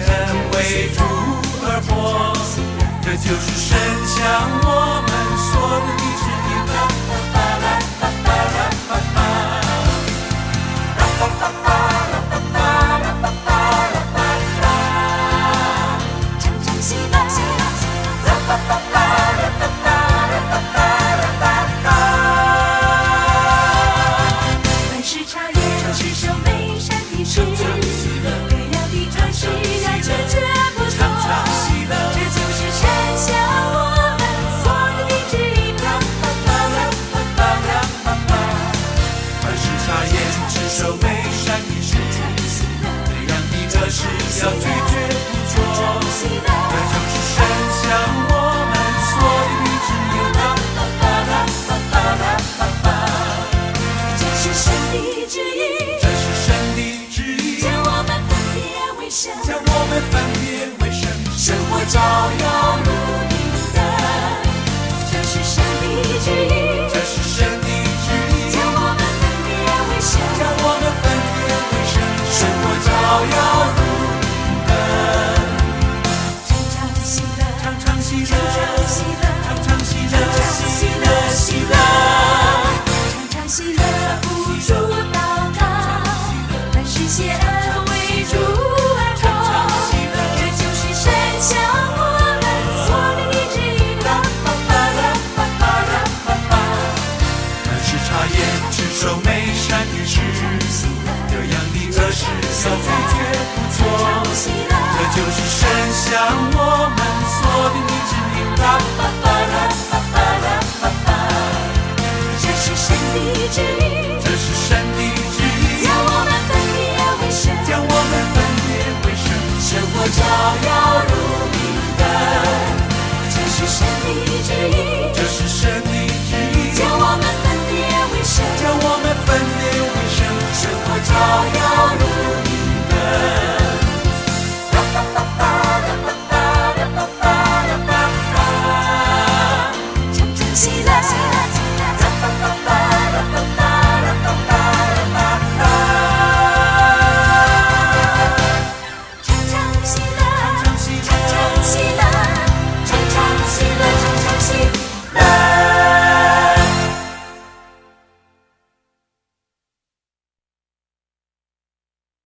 为猪而活，这就是神像我。这样的这事要拒绝不做。这就是神向我们所的旨意。这是神的旨意，这是神的旨意，将我们分别为圣，将我们分别为圣，生活照耀如明灯。这是神的旨意，season. 的恶事要拒绝不做。这就是神向我们所定的旨意。这是神的旨意，这是神的旨意，将我们分别为圣，将我们分别为圣，生活照耀如明灯。这是神的旨意，这是神的旨意，将我们分别为圣，将我们分别为圣，生活照耀